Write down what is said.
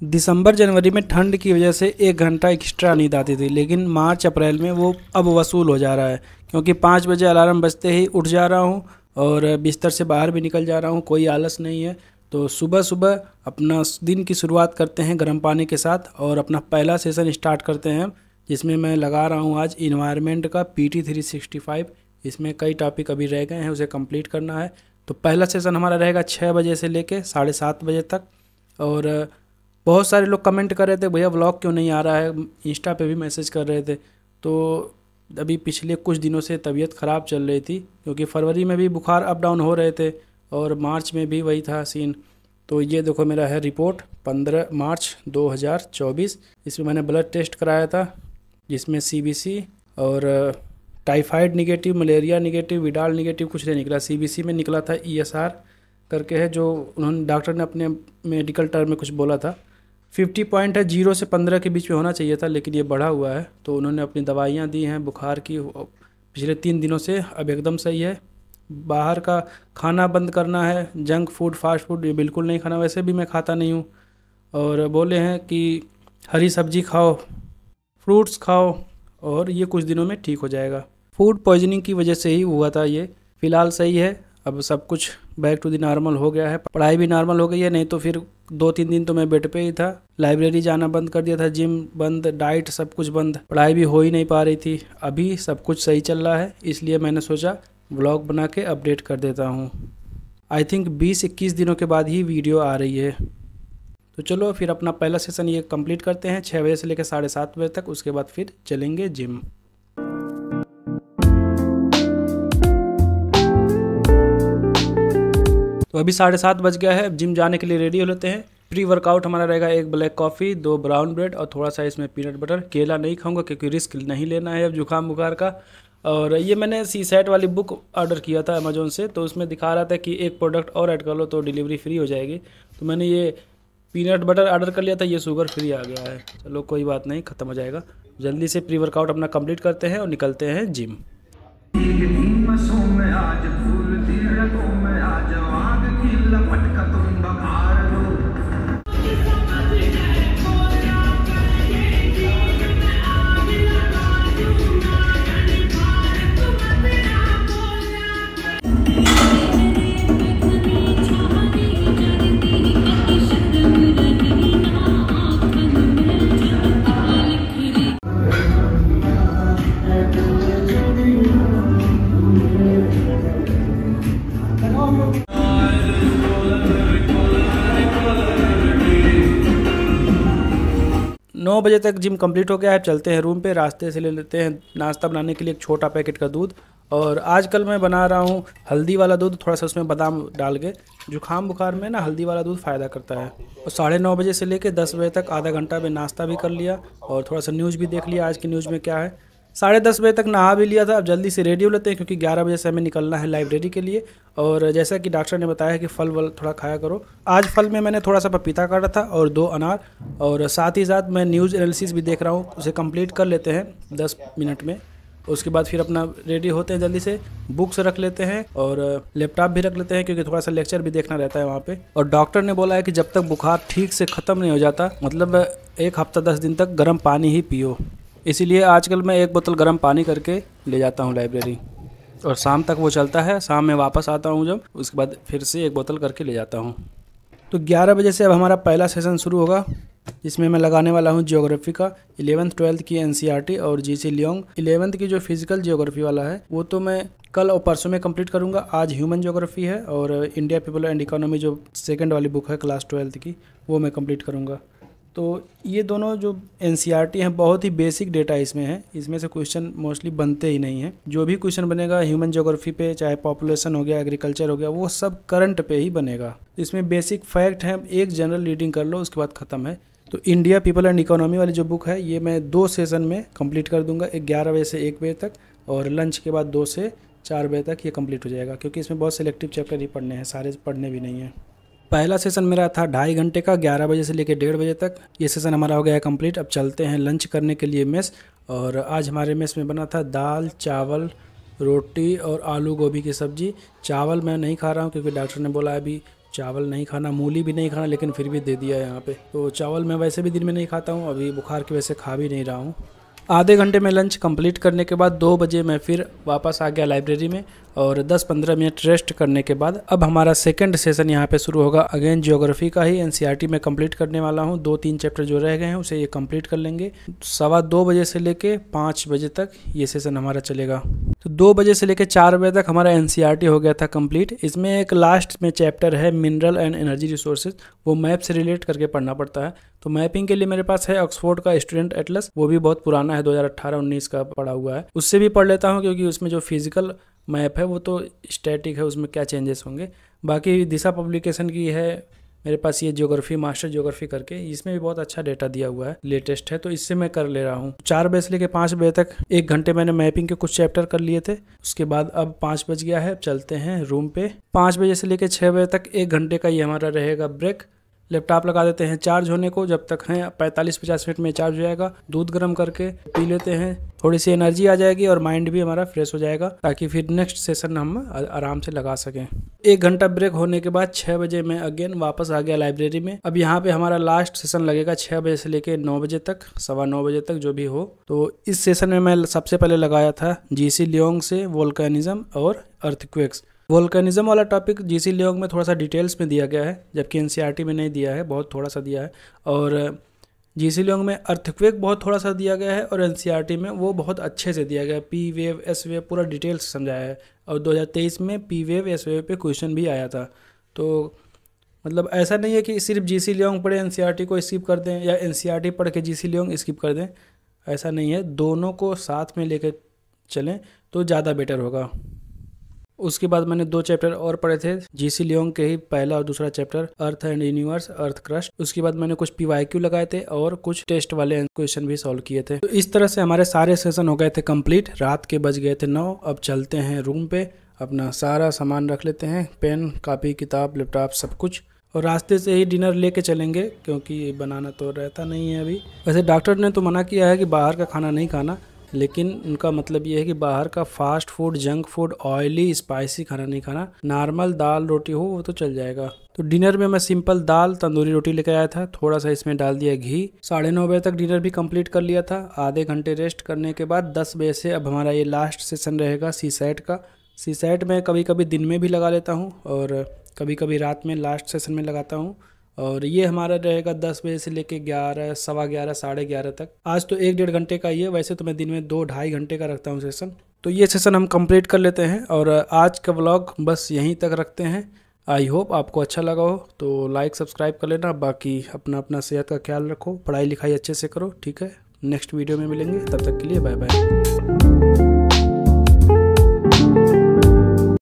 दिसंबर जनवरी में ठंड की वजह से एक घंटा एक्स्ट्रा नींद आती थी, लेकिन मार्च अप्रैल में वो अब वसूल हो जा रहा है, क्योंकि पाँच बजे अलार्म बजते ही उठ जा रहा हूँ और बिस्तर से बाहर भी निकल जा रहा हूँ, कोई आलस नहीं है। तो सुबह सुबह अपना दिन की शुरुआत करते हैं गर्म पानी के साथ और अपना पहला सेशन स्टार्ट करते हैं, जिसमें मैं लगा रहा हूँ आज इन्वायरमेंट का P T three sixty five इसमें कई टॉपिक अभी रह गए हैं, उसे कंप्लीट करना है। तो पहला सेशन हमारा रहेगा छः बजे से लेके साढ़े सात बजे तक और बहुत सारे लोग कमेंट कर रहे थे, भैया ब्लॉग क्यों नहीं आ रहा है? इंस्टा पे भी मैसेज कर रहे थे। तो अभी पिछले कुछ दिनों से तबीयत ख़राब चल रही थी, क्योंकि फरवरी में भी बुखार अप डाउन हो रहे थे और मार्च में भी वही था सीन तो ये देखो मेरा है रिपोर्ट पंद्रह मार्च 2024 इसमें मैंने ब्लड टेस्ट कराया था, जिसमें सीबीसी और typhoid negative malaria negative Widal negative कुछ नहीं निकला। सीबीसी में निकला था ईएसआर करके है, जो उन्होंने डॉक्टर ने अपने मेडिकल टर्म में कुछ बोला था। फिफ्टी पॉइंट है, ज़ीरो से पंद्रह के बीच में होना चाहिए था, लेकिन ये बढ़ा हुआ है। तो उन्होंने अपनी दवाइयाँ दी हैं, बुखार की पिछले तीन दिनों से अब एकदम सही है। बाहर का खाना बंद करना है, जंक फ़ूड, फास्ट फ़ूड, ये बिल्कुल नहीं खाना, वैसे भी मैं खाता नहीं हूँ। और बोले हैं कि हरी सब्ज़ी खाओ, फ्रूट्स खाओ, और ये कुछ दिनों में ठीक हो जाएगा। फ़ूड पॉइजनिंग की वजह से ही हुआ था ये। फ़िलहाल सही है अब सब कुछ बैक टू दी नॉर्मल हो गया है। पढ़ाई भी नॉर्मल हो गई है, नहीं तो फिर दो तीन दिन तो मैं बेड पे ही था। लाइब्रेरी जाना बंद कर दिया था जिम बंद डाइट सब कुछ बंद। पढ़ाई भी हो ही नहीं पा रही थी। अभी सब कुछ सही चल रहा है, इसलिए मैंने सोचा ब्लॉग बना के अपडेट कर देता हूँ। आई थिंक 20-21 दिनों के बाद ही वीडियो आ रही है। तो चलो फिर अपना पहला सेशन ये कंप्लीट करते हैं छः बजे से लेकर साढ़े सात बजे तक, उसके बाद फिर चलेंगे जिम तो अभी साढ़े सात बज गया है, जिम जाने के लिए रेडी हो लेते हैं। प्री वर्कआउट हमारा रहेगा एक ब्लैक कॉफ़ी दो ब्राउन ब्रेड और थोड़ा सा इसमें पीनट बटर केला नहीं खाऊँगा क्योंकि रिस्क नहीं लेना है अब जुकाम बुखार का। और ये मैंने सी सेट वाली बुक ऑर्डर किया था अमेजोन से तो उसमें दिखा रहा था कि एक प्रोडक्ट और ऐड कर लो तो डिलीवरी फ्री हो जाएगी। तो मैंने ये पीनट बटर ऑर्डर कर लिया था, ये शुगर फ्री आ गया है। चलो कोई बात नहीं, ख़त्म हो जाएगा। जल्दी से प्री वर्कआउट अपना कंप्लीट करते हैं और निकलते हैं जिम नौ बजे तक जिम कंप्लीट हो गया है। चलते हैं रूम पे, रास्ते से ले लेते हैं नाश्ता बनाने के लिए एक छोटा पैकेट का दूध। और आजकल मैं बना रहा हूँ हल्दी वाला दूध, थोड़ा सा उसमें बादाम डाल के। जुकाम बुखार में ना हल्दी वाला दूध फ़ायदा करता है। और साढ़े नौ बजे से लेकर दस बजे तक आधा घंटा में नाश्ता भी कर लिया और थोड़ा सा न्यूज़ भी देख लिया। आज की न्यूज़ में क्या है? साढ़े दस बजे तक नहा भी लिया था, अब जल्दी से रेडी हो लेते हैं क्योंकि ग्यारह बजे से हमें निकलना है लाइब्रेरी के लिए। और जैसा कि डॉक्टर ने बताया कि फल वल थोड़ा खाया करो। आज फल में मैंने थोड़ा सा पपीता काटा था और दो अनार। और साथ ही साथ मैं न्यूज़ एनालिसिस भी देख रहा हूँ, उसे कंप्लीट कर लेते हैं दस मिनट में। उसके बाद फिर अपना रेडी होते हैं जल्दी से, बुक्स रख लेते हैं और लैपटॉप भी रख लेते हैं क्योंकि थोड़ा सा लेक्चर भी देखना रहता है वहाँ पे। और डॉक्टर ने बोला है कि जब तक बुखार ठीक से ख़त्म नहीं हो जाता मतलब एक हफ़्ता दस दिन तक गर्म पानी ही पियो। इसीलिए आजकल मैं एक बोतल गर्म पानी करके ले जाता हूँ लाइब्रेरी। और शाम तक वो चलता है, शाम में वापस आता हूँ जब, उसके बाद फिर से एक बोतल करके ले जाता हूँ। तो 11 बजे से अब हमारा पहला सेशन शुरू होगा, जिसमें मैं लगाने वाला हूँ जियोग्राफी का। इलेवंथ, ट्वेल्थ की एन और जी सी लियोंग। इलेवंथ की जो फ़िज़िकल जियोग्राफी वाला है, वो तो मैं कल और परसों में कंप्लीट करूँगा। आज ह्यूमन जियोग्राफी है और इंडिया पीपल एंड इकोनॉमी जो सेकेंड वाली बुक है क्लास ट्वेल्थ की, वो मैं कंप्लीट करूँगा। तो ये दोनों जो एन हैं, बहुत ही बेसिक डेटा इसमें है। इसमें से क्वेश्चन मोस्टली बनते ही नहीं हैं। जो भी क्वेश्चन बनेगा ह्यूमन जोग्राफी पे, चाहे पॉपुलेशन हो गया एग्रीकल्चर हो गया, वो सब करंट पे ही बनेगा। इसमें बेसिक फैक्ट है, एक जनरल रीडिंग कर लो, उसके बाद ख़त्म है। तो इंडिया पीपल एंड इकोनॉमी वाली जो बुक है, ये मैं दो सेशन में कंप्लीट कर दूँगा ग्यारह बजे से एक बजे तक, और लंच के बाद दो से चार बजे तक ये कंप्लीट हो जाएगा, क्योंकि इसमें बहुत सेलेक्टिव चैप्टर ही पढ़ने हैं, सारे पढ़ने भी नहीं हैं। पहला सेशन मेरा था ढाई घंटे का, ग्यारह बजे से लेकर डेढ़ बजे तक। ये सेशन हमारा हो गया है कंप्लीट अब चलते हैं लंच करने के लिए मेस और आज हमारे मेस में बना था दाल, चावल, रोटी और आलू गोभी की सब्ज़ी। चावल मैं नहीं खा रहा हूँ क्योंकि डॉक्टर ने बोला अभी चावल नहीं खाना, मूली भी नहीं खाना, लेकिन फिर भी दे दिया यहाँ पे। तो चावल मैं वैसे भी दिन में नहीं खाता हूँ, अभी बुखार की वजह से खा भी नहीं रहा हूँ। आधे घंटे में लंच कंप्लीट करने के बाद दो बजे मैं फिर वापस आ गया लाइब्रेरी में और 10-15 मिनट रेस्ट करने के बाद अब हमारा सेकंड सेशन यहाँ पे शुरू होगा। अगेन जियोग्राफी का ही एनसीईआरटी में कंप्लीट करने वाला हूँ। दो तीन चैप्टर जो रह गए हैं, उसे ये कंप्लीट कर लेंगे। सवा दो बजे से लेके पाँच बजे तक ये सेशन हमारा चलेगा। तो दो बजे से लेकर चार बजे तक हमारा एन हो गया था कंप्लीट इसमें एक लास्ट में चैप्टर है मिनरल एंड एनर्जी रिसोर्सेज वो मैप से रिलेट करके पढ़ना पड़ता है। तो मैपिंग के लिए मेरे पास है ऑक्सफोर्ड का स्टूडेंट एटलस, वो भी बहुत पुराना है 2018-19 का पढ़ा हुआ है। उससे भी पढ़ लेता हूँ क्योंकि उसमें जो फ़िज़िकल मैप है वो तो स्टैटिक है, उसमें क्या चेंजेस होंगे। बाकी दिशा पब्लिकेशन की है, मेरे पास ये जियोग्राफी मास्टर जियोग्राफी करके, इसमें भी बहुत अच्छा डेटा दिया हुआ है लेटेस्ट है तो इससे मैं कर ले रहा हूँ। चार बजे से लेकर पाँच बजे तक एक घंटे मैंने मैपिंग के कुछ चैप्टर कर लिए थे। उसके बाद अब पाँच बज गया है, चलते हैं रूम पे। पाँच बजे से लेकर छः बजे तक एक घंटे का ये हमारा रहेगा ब्रेक लैपटॉप लगा देते हैं चार्ज होने को, जब तक हैं पैंतालीस पचास मिनट में चार्ज हो जाएगा। दूध गर्म करके पी लेते हैं, थोड़ी सी एनर्जी आ जाएगी और माइंड भी हमारा फ्रेश हो जाएगा, ताकि फिर नेक्स्ट सेशन हम आराम से लगा सकें। एक घंटा ब्रेक होने के बाद छः बजे मैं अगेन वापस आ गया लाइब्रेरी में। अब यहाँ पे हमारा लास्ट सेशन लगेगा छः बजे से लेके नौ बजे तक, सवा नौ बजे तक जो भी हो। तो इस सेशन में मैं सबसे पहले लगाया था जीसी लियोंग से वोल्केनिज्म और अर्थक्वेक्स। वोल्कनिज्म वाला टॉपिक जीसी लियोंग में थोड़ा सा डिटेल्स में दिया गया है, जबकि एनसीईआरटी में नहीं दिया है, बहुत थोड़ा सा दिया है। और जीसी लियोंग में अर्थक्वेक बहुत थोड़ा सा दिया गया है और एनसीईआरटी में वो बहुत अच्छे से दिया गया है। पी वेव एस वेव पूरा डिटेल्स समझाया है। और 2023 में पी वेव एस वेव पे क्वेश्चन भी आया था। तो मतलब ऐसा नहीं है कि सिर्फ़ जी सी लियोंग पढ़े एन को स्किप कर दें या एन पढ़ के जी सी लियोंग स्किप कर दें, ऐसा नहीं है। दोनों को साथ में लेकर चलें तो ज़्यादा बेटर होगा। उसके बाद मैंने दो चैप्टर और पढ़े थे जीसी लियोंग के ही पहला और दूसरा chapter earth and universe earth crust उसके बाद मैंने कुछ पीवाईक्यू लगाए थे और कुछ टेस्ट वाले क्वेश्चन भी सॉल्व किए थे। तो इस तरह से हमारे सारे सेशन हो गए थे कंप्लीट रात के बज गए थे नौ, अब चलते हैं रूम पे, अपना सारा सामान रख लेते हैं पेन कापी किताब लैपटॉप सब कुछ। और रास्ते से ही डिनर लेके चलेंगे, क्योंकि बनाना तो रहता नहीं है अभी। वैसे डॉक्टर ने तो मना किया है कि बाहर का खाना नहीं खाना। लेकिन उनका मतलब ये है कि बाहर का fast food junk food oily spicy खाना नहीं खाना नॉर्मल दाल रोटी हो, वो तो चल जाएगा। तो डिनर में मैं सिंपल दाल, तंदूरी रोटी लेकर आया था, थोड़ा सा इसमें डाल दिया घी। साढ़े नौ बजे तक डिनर भी कंप्लीट कर लिया था। आधे घंटे रेस्ट करने के बाद दस बजे से अब हमारा ये लास्ट सेशन रहेगा सी सेट का। सी सेट में कभी कभी दिन में भी लगा लेता हूँ और कभी कभी रात में लास्ट सेशन में लगाता हूँ। और ये हमारा रहेगा दस बजे से लेके ग्यारह, सवा ग्यारह, साढ़े ग्यारह तक। आज तो एक डेढ़ घंटे का ही है, वैसे तो मैं दिन में दो ढाई घंटे का रखता हूँ सेशन तो ये सेशन हम कंप्लीट कर लेते हैं और आज का ब्लॉग बस यहीं तक रखते हैं। आई होप आपको अच्छा लगा हो तो लाइक सब्सक्राइब कर लेना, बाकी अपना अपना सेहत का ख्याल रखो पढ़ाई लिखाई अच्छे से करो, ठीक है? नेक्स्ट वीडियो में मिलेंगे, तब तक के लिए बाय बाय